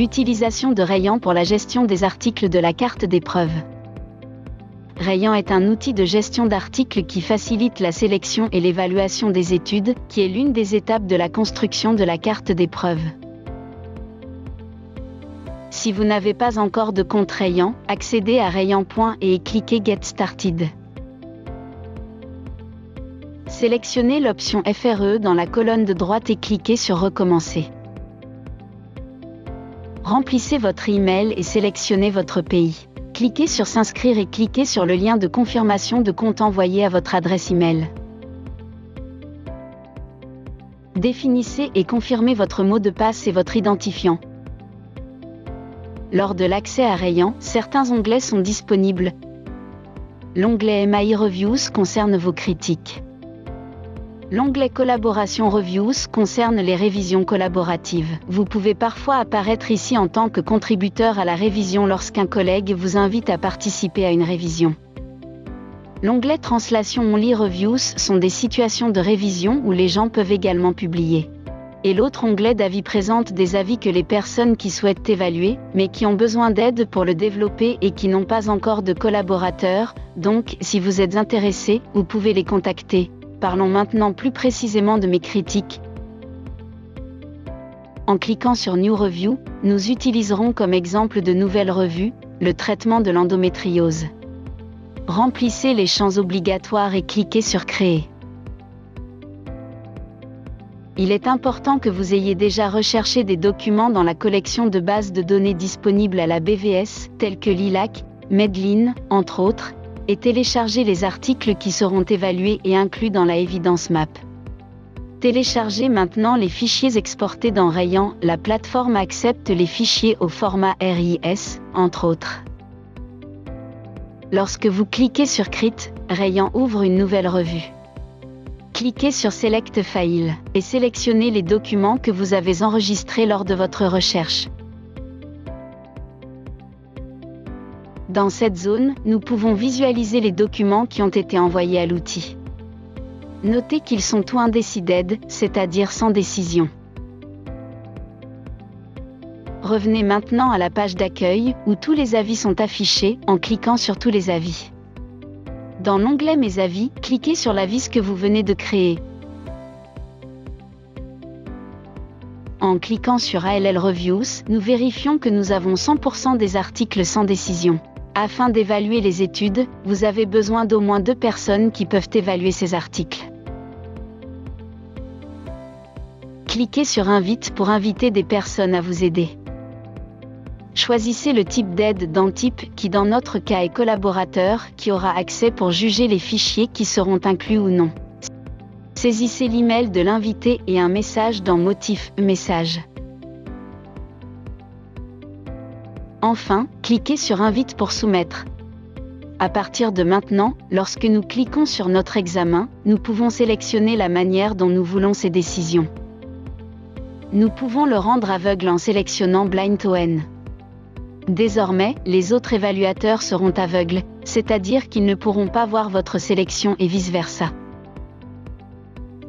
Utilisation de Rayan pour la gestion des articles de la carte d'épreuve. Rayan est un outil de gestion d'articles qui facilite la sélection et l'évaluation des études, qui est l'une des étapes de la construction de la carte d'épreuve. Si vous n'avez pas encore de compte Rayan, accédez à Rayan. et cliquez Get Started. Sélectionnez l'option FRE dans la colonne de droite et cliquez sur Recommencer. Remplissez votre email et sélectionnez votre pays. Cliquez sur S'inscrire et cliquez sur le lien de confirmation de compte envoyé à votre adresse email. Définissez et confirmez votre mot de passe et votre identifiant. Lors de l'accès à Rayan, certains onglets sont disponibles. L'onglet MI Reviews concerne vos critiques. L'onglet Collaboration Reviews concerne les révisions collaboratives. Vous pouvez parfois apparaître ici en tant que contributeur à la révision lorsqu'un collègue vous invite à participer à une révision. L'onglet Translation Only Reviews sont des situations de révision où les gens peuvent également publier. Et l'autre onglet d'avis présente des avis que les personnes qui souhaitent évaluer, mais qui ont besoin d'aide pour le développer et qui n'ont pas encore de collaborateurs, donc si vous êtes intéressé, vous pouvez les contacter. Parlons maintenant plus précisément de mes critiques. En cliquant sur New Review, nous utiliserons comme exemple de nouvelles revues, le traitement de l'endométriose. Remplissez les champs obligatoires et cliquez sur Créer. Il est important que vous ayez déjà recherché des documents dans la collection de bases de données disponibles à la BVS, tels que LILAC, Medline, entre autres, et télécharger les articles qui seront évalués et inclus dans la Evidence Map. Téléchargez maintenant les fichiers exportés dans Rayan, la plateforme accepte les fichiers au format RIS, entre autres. Lorsque vous cliquez sur Crit, Rayan ouvre une nouvelle revue. Cliquez sur Select File et sélectionnez les documents que vous avez enregistrés lors de votre recherche. Dans cette zone, nous pouvons visualiser les documents qui ont été envoyés à l'outil. Notez qu'ils sont tout indecided, c'est-à-dire sans décision. Revenez maintenant à la page d'accueil, où tous les avis sont affichés, en cliquant sur tous les avis. Dans l'onglet Mes avis, cliquez sur l'avis que vous venez de créer. En cliquant sur ALL Reviews, nous vérifions que nous avons 100% des articles sans décision. Afin d'évaluer les études, vous avez besoin d'au moins deux personnes qui peuvent évaluer ces articles. Cliquez sur Invite pour inviter des personnes à vous aider. Choisissez le type d'aide dans Type qui dans notre cas est collaborateur qui aura accès pour juger les fichiers qui seront inclus ou non. Saisissez l'email de l'invité et un message dans Motif Message. Enfin, cliquez sur Invite pour soumettre. À partir de maintenant, lorsque nous cliquons sur notre examen, nous pouvons sélectionner la manière dont nous voulons ces décisions. Nous pouvons le rendre aveugle en sélectionnant Blind to N. Désormais, les autres évaluateurs seront aveugles, c'est-à-dire qu'ils ne pourront pas voir votre sélection et vice-versa.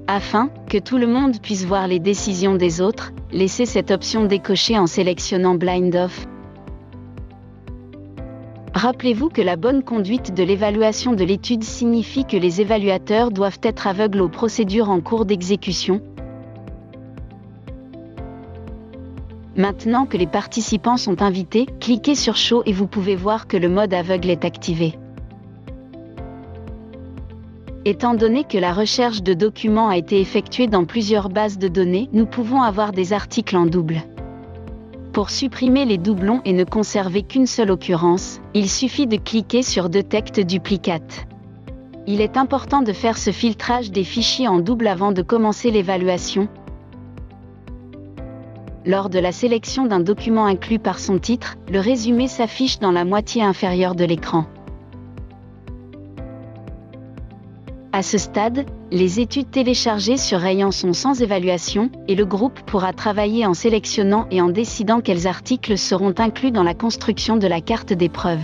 Afin que tout le monde puisse voir les décisions des autres, laissez cette option décochée en sélectionnant Blind Off, Rappelez-vous que la bonne conduite de l'évaluation de l'étude signifie que les évaluateurs doivent être aveugles aux procédures en cours d'exécution. Maintenant que les participants sont invités, cliquez sur Show et vous pouvez voir que le mode aveugle est activé. Étant donné que la recherche de documents a été effectuée dans plusieurs bases de données, nous pouvons avoir des articles en double. Pour supprimer les doublons et ne conserver qu'une seule occurrence, il suffit de cliquer sur Detect Duplicate. Il est important de faire ce filtrage des fichiers en double avant de commencer l'évaluation. Lors de la sélection d'un document inclus par son titre, le résumé s'affiche dans la moitié inférieure de l'écran. À ce stade, les études téléchargées sur Rayan sont sans évaluation, et le groupe pourra travailler en sélectionnant et en décidant quels articles seront inclus dans la construction de la carte d'épreuve.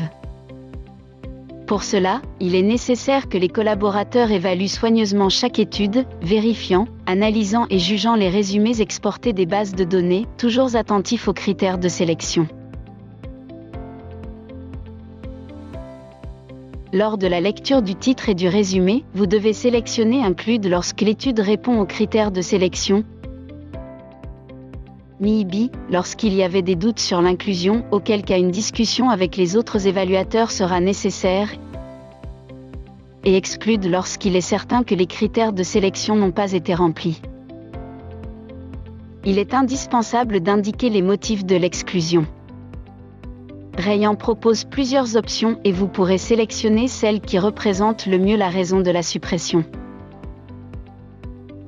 Pour cela, il est nécessaire que les collaborateurs évaluent soigneusement chaque étude, vérifiant, analysant et jugeant les résumés exportés des bases de données, toujours attentifs aux critères de sélection. Lors de la lecture du titre et du résumé, vous devez sélectionner Include lorsque l'étude répond aux critères de sélection. MIB, lorsqu'il y avait des doutes sur l'inclusion, auquel cas une discussion avec les autres évaluateurs sera nécessaire. Et Exclude lorsqu'il est certain que les critères de sélection n'ont pas été remplis. Il est indispensable d'indiquer les motifs de l'exclusion. Rayan propose plusieurs options et vous pourrez sélectionner celle qui représente le mieux la raison de la suppression.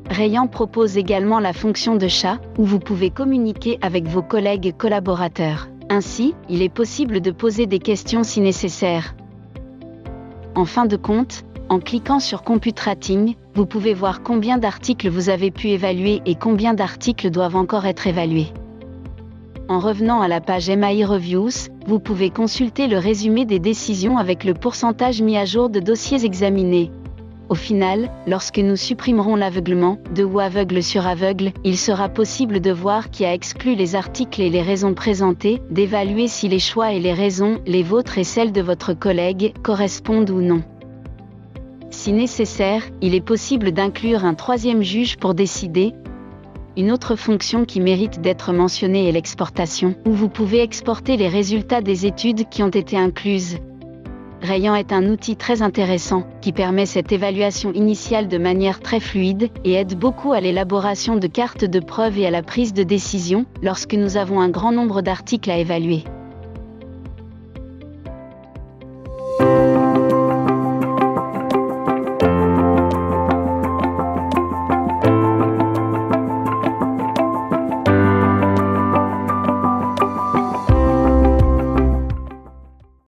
Rayan propose également la fonction de chat, où vous pouvez communiquer avec vos collègues collaborateurs. Ainsi, il est possible de poser des questions si nécessaire. En fin de compte, en cliquant sur Computrating, vous pouvez voir combien d'articles vous avez pu évaluer et combien d'articles doivent encore être évalués. En revenant à la page MAI Reviews, vous pouvez consulter le résumé des décisions avec le pourcentage mis à jour de dossiers examinés. Au final, lorsque nous supprimerons l'aveuglement, de ou aveugle sur aveugle, il sera possible de voir qui a exclu les articles et les raisons présentées, d'évaluer si les choix et les raisons, les vôtres et celles de votre collègue, correspondent ou non. Si nécessaire, il est possible d'inclure un troisième juge pour décider, une autre fonction qui mérite d'être mentionnée est l'exportation, où vous pouvez exporter les résultats des études qui ont été incluses. Rayan est un outil très intéressant, qui permet cette évaluation initiale de manière très fluide, et aide beaucoup à l'élaboration de cartes de preuves et à la prise de décision, lorsque nous avons un grand nombre d'articles à évaluer.